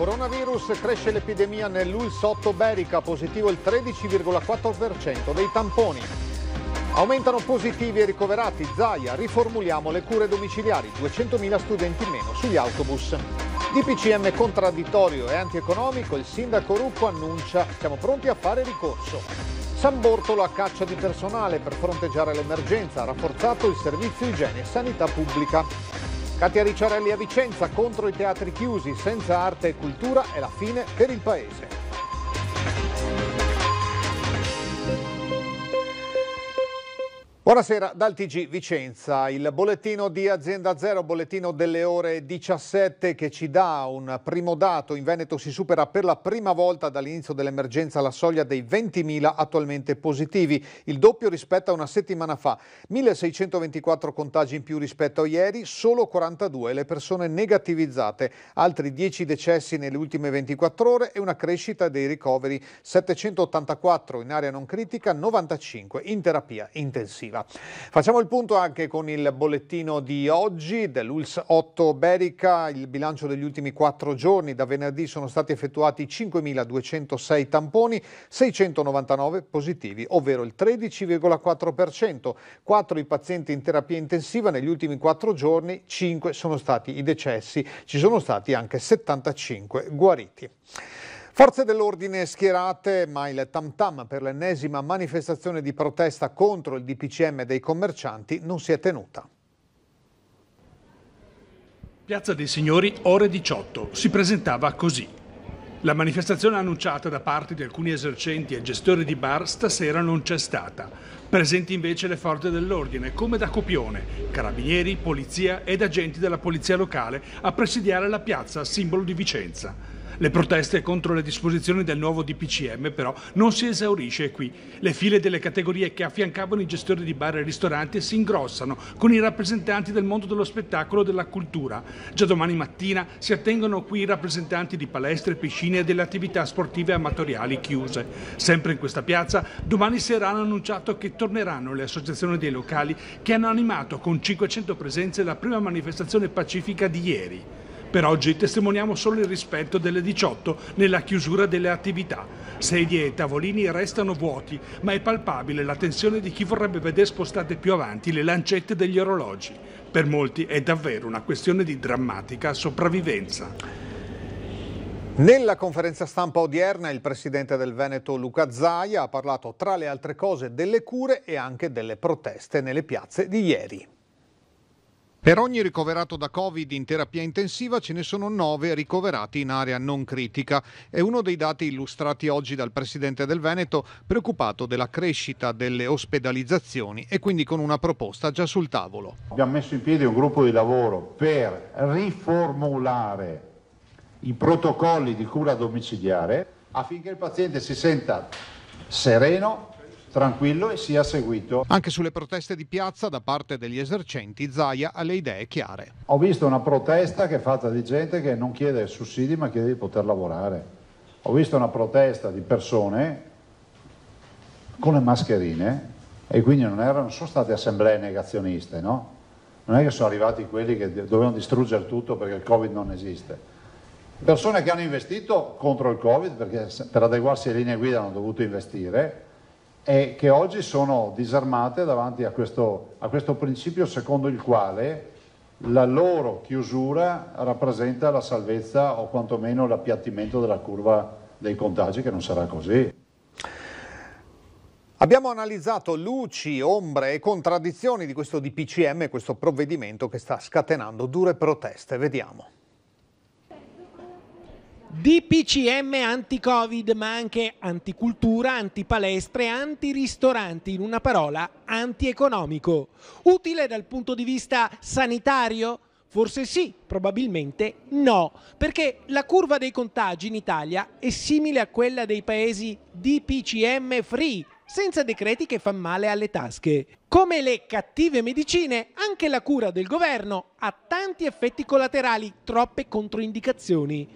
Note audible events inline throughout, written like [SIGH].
coronavirus cresce l'epidemia nell'ULS 8 Berica, positivo il 13,4% dei tamponi. Aumentano positivi e ricoverati, Zaia, riformuliamo le cure domiciliari, 200.000 studenti in meno sugli autobus. DPCM contraddittorio e antieconomico, il sindaco Rucco annuncia siamo pronti a fare ricorso. San Bortolo a caccia di personale per fronteggiare l'emergenza, ha rafforzato il servizio igiene e sanità pubblica. Katia Ricciarelli a Vicenza contro i teatri chiusi, senza arte e cultura è la fine per il paese. Buonasera dal TG Vicenza, il bollettino di Azienda Zero, bollettino delle ore 17 che ci dà un primo dato. In Veneto si supera per la prima volta dall'inizio dell'emergenza la soglia dei 20.000 attualmente positivi, il doppio rispetto a una settimana fa. 1.624 contagi in più rispetto a ieri, solo 42 le persone negativizzate, altri 10 decessi nelle ultime 24 ore e una crescita dei ricoveri 784 in area non critica, 95 in terapia intensiva. Facciamo il punto anche con il bollettino di oggi dell'ULS 8 Berica, il bilancio degli ultimi quattro giorni. Da venerdì sono stati effettuati 5.206 tamponi, 699 positivi, ovvero il 13,4%. 4 i pazienti in terapia intensiva, negli ultimi quattro giorni 5 sono stati i decessi, ci sono stati anche 75 guariti. Forze dell'ordine schierate, ma il tam tam per l'ennesima manifestazione di protesta contro il DPCM dei commercianti non si è tenuta. Piazza dei Signori, ore 18, si presentava così. La manifestazione annunciata da parte di alcuni esercenti e gestori di bar stasera non c'è stata. Presenti invece le forze dell'ordine, come da copione, carabinieri, polizia ed agenti della polizia locale a presidiare la piazza, simbolo di Vicenza. Le proteste contro le disposizioni del nuovo DPCM però non si esaurisce qui. Le file delle categorie che affiancavano i gestori di bar e ristoranti si ingrossano con i rappresentanti del mondo dello spettacolo e della cultura. Già domani mattina si attengono qui i rappresentanti di palestre, piscine e delle attività sportive amatoriali chiuse. Sempre in questa piazza, domani sera hanno annunciato che torneranno le associazioni dei locali che hanno animato con 500 presenze la prima manifestazione pacifica di ieri. Per oggi testimoniamo solo il rispetto delle 18 nella chiusura delle attività. Sedie e tavolini restano vuoti, ma è palpabile la tensione di chi vorrebbe vedere spostate più avanti le lancette degli orologi. Per molti è davvero una questione di drammatica sopravvivenza. Nella conferenza stampa odierna il presidente del Veneto Luca Zaia ha parlato tra le altre cose delle cure e anche delle proteste nelle piazze di ieri. Per ogni ricoverato da Covid in terapia intensiva ce ne sono nove ricoverati in area non critica. È uno dei dati illustrati oggi dal Presidente del Veneto, preoccupato della crescita delle ospedalizzazioni e quindi con una proposta già sul tavolo. Abbiamo messo in piedi un gruppo di lavoro per riformulare i protocolli di cura domiciliare affinché il paziente si senta sereno tranquillo e sia seguito. Anche sulle proteste di piazza da parte degli esercenti, Zaia ha le idee chiare. Ho visto una protesta che è fatta di gente che non chiede sussidi ma chiede di poter lavorare. Ho visto una protesta di persone con le mascherine e quindi non, erano, non sono state assemblee negazioniste, no? Non è che sono arrivati quelli che dovevano distruggere tutto perché il Covid non esiste. Persone che hanno investito contro il Covid perché per adeguarsi alle linee guida hanno dovuto investire e che oggi sono disarmate davanti a questo, a questo principio secondo il quale la loro chiusura rappresenta la salvezza o quantomeno l'appiattimento della curva dei contagi, che non sarà così. Abbiamo analizzato luci, ombre e contraddizioni di questo DPCM, questo provvedimento che sta scatenando dure proteste. Vediamo. DPCM anti-Covid, ma anche anticultura, antipalestre, antiristoranti, in una parola antieconomico. Utile dal punto di vista sanitario? Forse sì, probabilmente no, perché la curva dei contagi in Italia è simile a quella dei paesi DPCM free, senza decreti che fanno male alle tasche. Come le cattive medicine, anche la cura del governo ha tanti effetti collaterali, troppe controindicazioni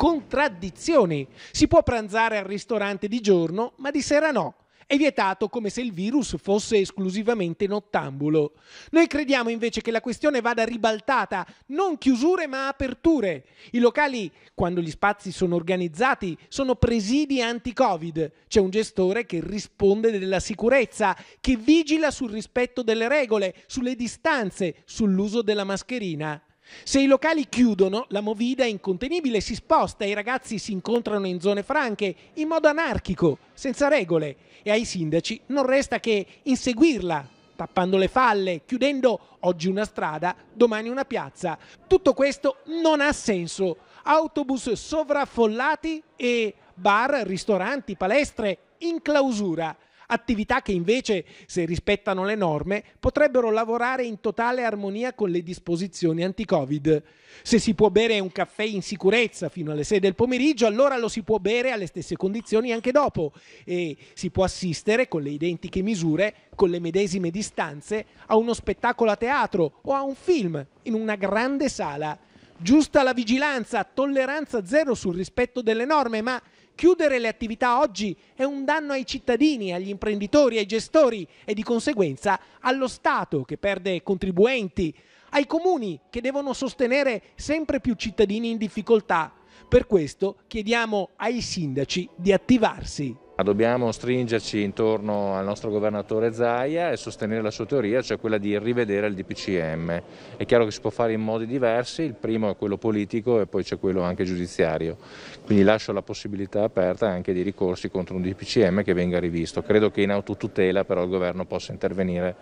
contraddizioni. Si può pranzare al ristorante di giorno, ma di sera no. è vietato come se il virus fosse esclusivamente nottambulo. Noi crediamo invece che la questione vada ribaltata, non chiusure ma aperture. I locali, quando gli spazi sono organizzati, sono presidi anti-Covid. C'è un gestore che risponde della sicurezza, che vigila sul rispetto delle regole, sulle distanze, sull'uso della mascherina. Se i locali chiudono, la movida è incontenibile, si sposta, i ragazzi si incontrano in zone franche, in modo anarchico, senza regole, e ai sindaci non resta che inseguirla, tappando le falle, chiudendo oggi una strada, domani una piazza. Tutto questo non ha senso. Autobus sovraffollati e bar, ristoranti, palestre in clausura attività che invece, se rispettano le norme, potrebbero lavorare in totale armonia con le disposizioni anti-Covid. Se si può bere un caffè in sicurezza fino alle 6 del pomeriggio, allora lo si può bere alle stesse condizioni anche dopo e si può assistere con le identiche misure, con le medesime distanze, a uno spettacolo a teatro o a un film in una grande sala. Giusta la vigilanza, tolleranza zero sul rispetto delle norme, ma Chiudere le attività oggi è un danno ai cittadini, agli imprenditori, ai gestori e di conseguenza allo Stato che perde contribuenti, ai comuni che devono sostenere sempre più cittadini in difficoltà. Per questo chiediamo ai sindaci di attivarsi. Dobbiamo stringerci intorno al nostro governatore Zaia e sostenere la sua teoria, cioè quella di rivedere il DPCM. È chiaro che si può fare in modi diversi, il primo è quello politico e poi c'è quello anche giudiziario. Quindi lascio la possibilità aperta anche di ricorsi contro un DPCM che venga rivisto. Credo che in autotutela però il governo possa intervenire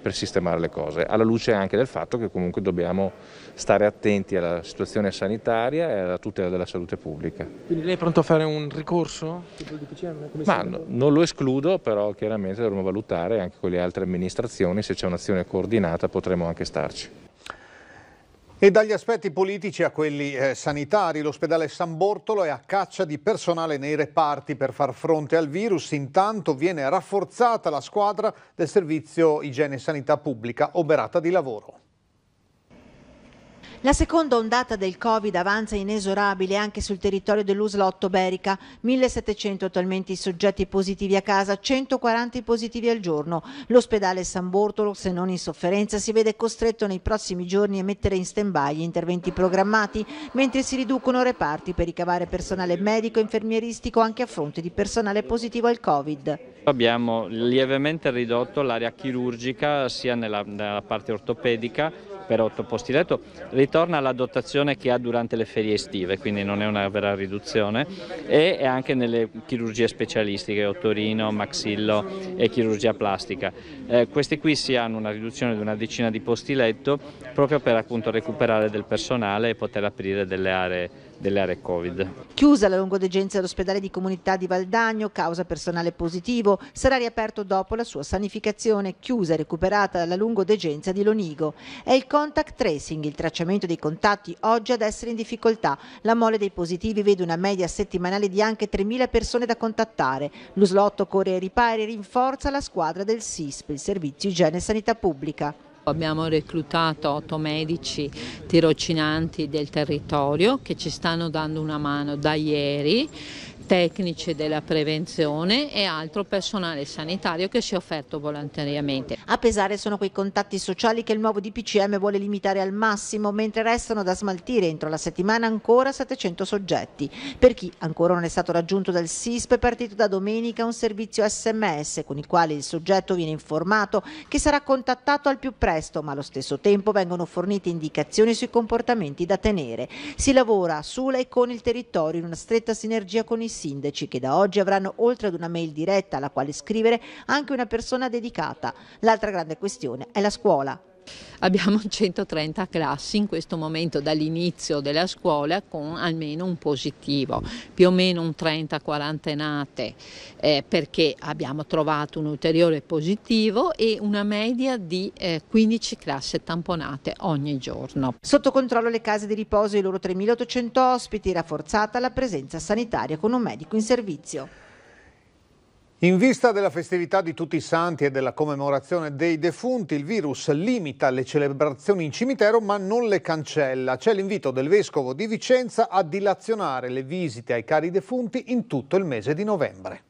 per sistemare le cose, alla luce anche del fatto che comunque dobbiamo stare attenti alla situazione sanitaria e alla tutela della salute pubblica. Quindi lei è pronto a fare un ricorso? Ma no, non lo escludo, però chiaramente dovremo valutare anche con le altre amministrazioni, se c'è un'azione coordinata potremo anche starci. E dagli aspetti politici a quelli eh, sanitari, l'ospedale San Bortolo è a caccia di personale nei reparti per far fronte al virus. Intanto viene rafforzata la squadra del servizio igiene e sanità pubblica oberata di lavoro. La seconda ondata del Covid avanza inesorabile anche sul territorio dell'Uslotto Berica, 1700 attualmente i soggetti positivi a casa, 140 positivi al giorno. L'ospedale San Bortolo, se non in sofferenza, si vede costretto nei prossimi giorni a mettere in stand-by gli interventi programmati, mentre si riducono reparti per ricavare personale medico e infermieristico anche a fronte di personale positivo al Covid. Abbiamo lievemente ridotto l'area chirurgica sia nella, nella parte ortopedica per 8 posti letto, ritorna alla dotazione che ha durante le ferie estive, quindi non è una vera riduzione, e anche nelle chirurgie specialistiche, otorino, maxillo e chirurgia plastica. Eh, questi qui si hanno una riduzione di una decina di posti letto proprio per appunto recuperare del personale e poter aprire delle aree delle aree Covid. Chiusa la lungodegenza dell'ospedale di comunità di Valdagno, causa personale positivo, sarà riaperto dopo la sua sanificazione, chiusa e recuperata dalla lungodegenza di Lonigo. È il contact tracing, il tracciamento dei contatti oggi ad essere in difficoltà. La mole dei positivi vede una media settimanale di anche 3.000 persone da contattare. Lo slotto corre ai ripari e rinforza la squadra del SISP, il Servizio Igiene e Sanità Pubblica. Abbiamo reclutato otto medici tirocinanti del territorio che ci stanno dando una mano da ieri tecnici della prevenzione e altro personale sanitario che si è offerto volontariamente. A pesare sono quei contatti sociali che il nuovo DPCM vuole limitare al massimo, mentre restano da smaltire entro la settimana ancora 700 soggetti. Per chi ancora non è stato raggiunto dal SISP è partito da domenica un servizio sms con il quale il soggetto viene informato che sarà contattato al più presto, ma allo stesso tempo vengono fornite indicazioni sui comportamenti da tenere. Si lavora sulla e con il territorio in una stretta sinergia con i sindaci che da oggi avranno oltre ad una mail diretta alla quale scrivere anche una persona dedicata. L'altra grande questione è la scuola. Abbiamo [LAUGHS] 130 classi in questo momento dall'inizio della scuola con almeno un positivo, più o meno un 30-40 nate eh, perché abbiamo trovato un ulteriore positivo e una media di eh, 15 classi tamponate ogni giorno. Sotto controllo le case di riposo e i loro 3.800 ospiti, rafforzata la presenza sanitaria con un medico in servizio. In vista della festività di tutti i santi e della commemorazione dei defunti, il virus limita le celebrazioni in cimitero ma non le cancella. C'è l'invito del Vescovo di Vicenza a dilazionare le visite ai cari defunti in tutto il mese di novembre.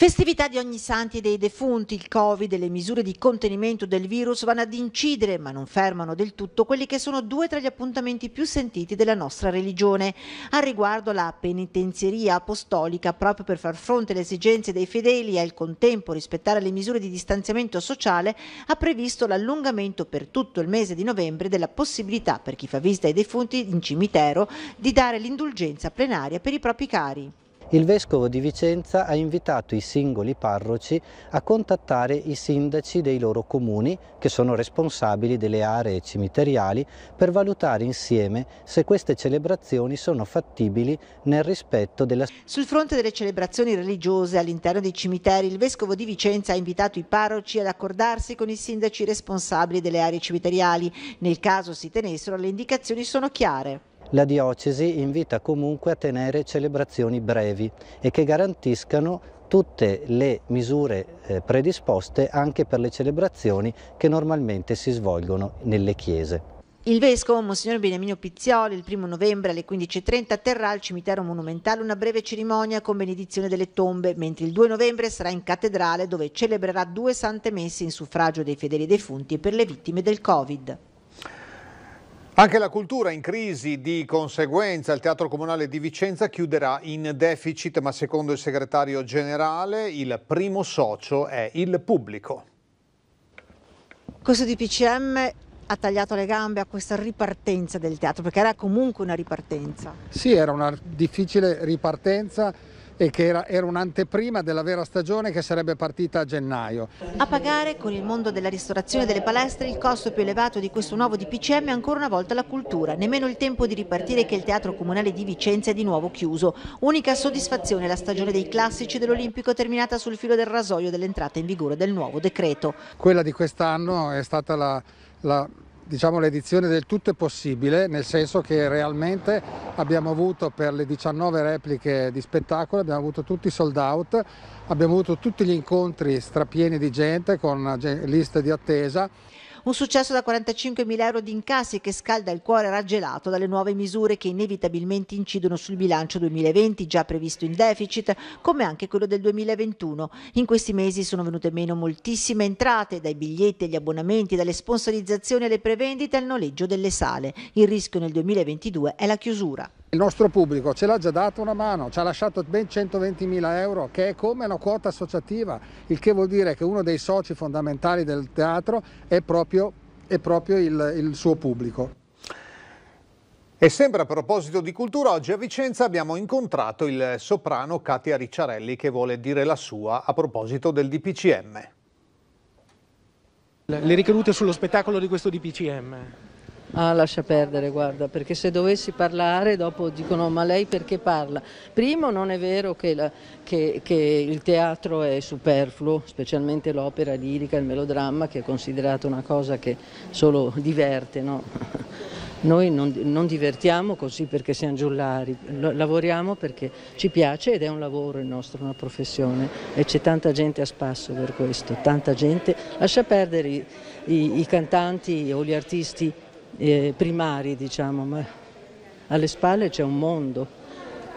Festività di ogni santi e dei defunti, il Covid e le misure di contenimento del virus vanno ad incidere, ma non fermano del tutto quelli che sono due tra gli appuntamenti più sentiti della nostra religione. Al riguardo la penitenzieria apostolica, proprio per far fronte alle esigenze dei fedeli e al contempo rispettare le misure di distanziamento sociale, ha previsto l'allungamento per tutto il mese di novembre della possibilità per chi fa visita ai defunti in cimitero di dare l'indulgenza plenaria per i propri cari. Il Vescovo di Vicenza ha invitato i singoli parroci a contattare i sindaci dei loro comuni, che sono responsabili delle aree cimiteriali, per valutare insieme se queste celebrazioni sono fattibili nel rispetto della... Sul fronte delle celebrazioni religiose all'interno dei cimiteri, il Vescovo di Vicenza ha invitato i parroci ad accordarsi con i sindaci responsabili delle aree cimiteriali. Nel caso si tenessero, le indicazioni sono chiare. La diocesi invita comunque a tenere celebrazioni brevi e che garantiscano tutte le misure eh, predisposte anche per le celebrazioni che normalmente si svolgono nelle chiese. Il vescovo Monsignor Beniamino Pizzioli il primo novembre alle 15.30 terrà al cimitero monumentale una breve cerimonia con benedizione delle tombe, mentre il 2 novembre sarà in cattedrale dove celebrerà due sante messe in suffragio dei fedeli defunti e per le vittime del Covid. Anche la cultura in crisi di conseguenza, il Teatro Comunale di Vicenza chiuderà in deficit, ma secondo il segretario generale il primo socio è il pubblico. Questo DPCM ha tagliato le gambe a questa ripartenza del teatro, perché era comunque una ripartenza. Sì, era una difficile ripartenza e che era, era un'anteprima della vera stagione che sarebbe partita a gennaio. A pagare con il mondo della ristorazione delle palestre il costo più elevato di questo nuovo DPCM è ancora una volta la cultura, nemmeno il tempo di ripartire che il Teatro Comunale di Vicenza è di nuovo chiuso. Unica soddisfazione la stagione dei classici dell'Olimpico terminata sul filo del rasoio dell'entrata in vigore del nuovo decreto. Quella di quest'anno è stata la, la diciamo, l'edizione del tutto è possibile, nel senso che realmente abbiamo avuto per le 19 repliche di spettacolo, abbiamo avuto tutti sold out, abbiamo avuto tutti gli incontri strapieni di gente con liste di attesa un successo da 45.000 euro di incassi che scalda il cuore raggelato dalle nuove misure che inevitabilmente incidono sul bilancio 2020 già previsto in deficit, come anche quello del 2021. In questi mesi sono venute meno moltissime entrate, dai biglietti agli abbonamenti, dalle sponsorizzazioni alle prevendite al noleggio delle sale. Il rischio nel 2022 è la chiusura. Il nostro pubblico ce l'ha già dato una mano, ci ha lasciato ben 120.000 euro, che è come una quota associativa, il che vuol dire che uno dei soci fondamentali del teatro è proprio, è proprio il, il suo pubblico. E sempre a proposito di cultura, oggi a Vicenza abbiamo incontrato il soprano Katia Ricciarelli che vuole dire la sua a proposito del DPCM. Le ricadute sullo spettacolo di questo DPCM? Ah, lascia perdere, guarda, perché se dovessi parlare dopo dicono ma lei perché parla? Primo non è vero che, la, che, che il teatro è superfluo, specialmente l'opera lirica, il melodramma, che è considerato una cosa che solo diverte, no? [LAUGHS] Noi non, non, divertiamo così perché siamo giullari, lavoriamo perché ci piace ed è un lavoro il nostro, una professione e c'è tanta gente a spasso per questo, tanta gente. Lascia perdere i, i, i cantanti o gli artisti eh, primari, diciamo, ma alle spalle c'è un mondo,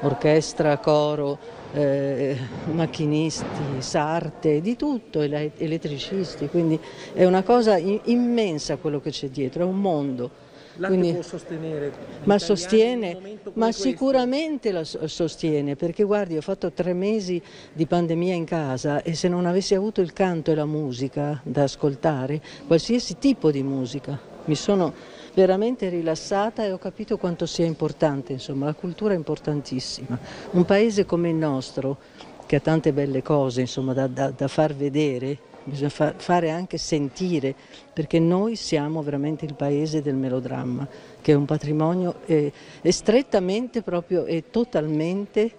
orchestra, coro, eh, macchinisti, sarte, di tutto, elettricisti, quindi è una cosa immensa quello che c'è dietro, è un mondo. Quindi, può sostenere? Ma sostiene, ma sicuramente la sostiene, perché guardi, ho fatto tre mesi di pandemia in casa e se non avessi avuto il canto e la musica da ascoltare, qualsiasi tipo di musica, mi sono veramente rilassata e ho capito quanto sia importante, insomma, la cultura è importantissima. Un paese come il nostro, che ha tante belle cose insomma, da, da, da far vedere, bisogna fa, fare anche sentire, perché noi siamo veramente il paese del melodramma, che è un patrimonio eh, strettamente proprio e totalmente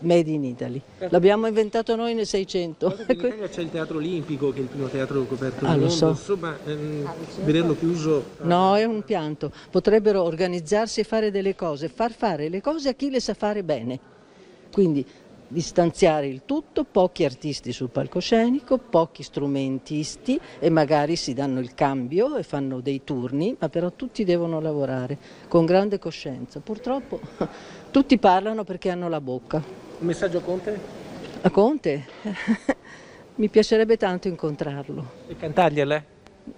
Made in Italy. L'abbiamo inventato noi nel 600. In Italia c'è il Teatro Olimpico, che è il primo teatro coperto ah, del mondo, so. insomma, ehm, vederlo chiuso... No, è un pianto. Potrebbero organizzarsi e fare delle cose, far fare le cose a chi le sa fare bene. Quindi distanziare il tutto, pochi artisti sul palcoscenico, pochi strumentisti e magari si danno il cambio e fanno dei turni, ma però tutti devono lavorare con grande coscienza. Purtroppo [LAUGHS] tutti parlano perché hanno la bocca. Un messaggio a Conte? A Conte? [LAUGHS] Mi piacerebbe tanto incontrarlo. E cantargliele?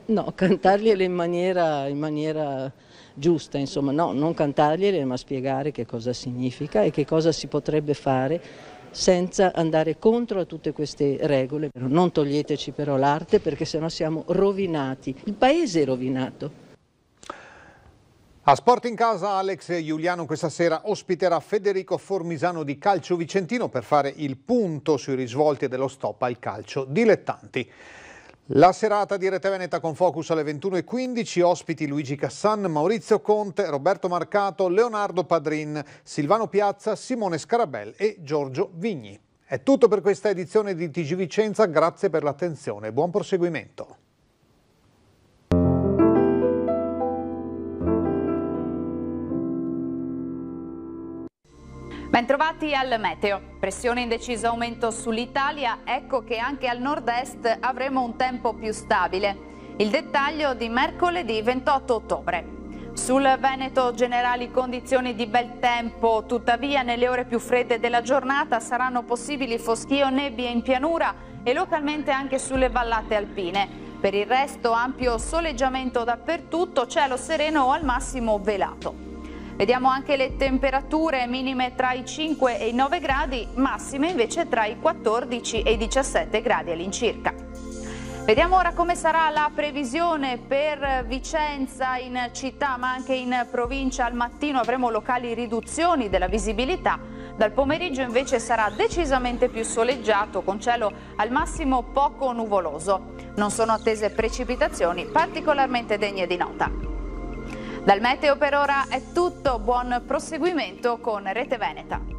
No, cantargliele in maniera, in maniera giusta, insomma, no, non cantargliele, ma spiegare che cosa significa e che cosa si potrebbe fare senza andare contro a tutte queste regole. Non toglieteci però l'arte perché sennò siamo rovinati, il paese è rovinato. A Sport in Casa Alex Giuliano questa sera ospiterà Federico Formisano di Calcio Vicentino per fare il punto sui risvolti dello stop al calcio dilettanti. La serata di Rete Veneta con Focus alle 21.15, ospiti Luigi Cassan, Maurizio Conte, Roberto Marcato, Leonardo Padrin, Silvano Piazza, Simone Scarabel e Giorgio Vigni. È tutto per questa edizione di TG Vicenza, grazie per l'attenzione e buon proseguimento. Bentrovati al meteo. Pressione in deciso aumento sull'Italia, ecco che anche al nord-est avremo un tempo più stabile. Il dettaglio di mercoledì 28 ottobre. Sul Veneto generali condizioni di bel tempo, tuttavia nelle ore più fredde della giornata saranno possibili foschie nebbie in pianura e localmente anche sulle vallate alpine. Per il resto ampio soleggiamento dappertutto, cielo sereno o al massimo velato. Vediamo anche le temperature minime tra i 5 e i 9 gradi, massime invece tra i 14 e i 17 gradi all'incirca. Vediamo ora come sarà la previsione per Vicenza in città ma anche in provincia. Al mattino avremo locali riduzioni della visibilità, dal pomeriggio invece sarà decisamente più soleggiato con cielo al massimo poco nuvoloso. Non sono attese precipitazioni particolarmente degne di nota. Dal meteo per ora è tutto, buon proseguimento con Rete Veneta.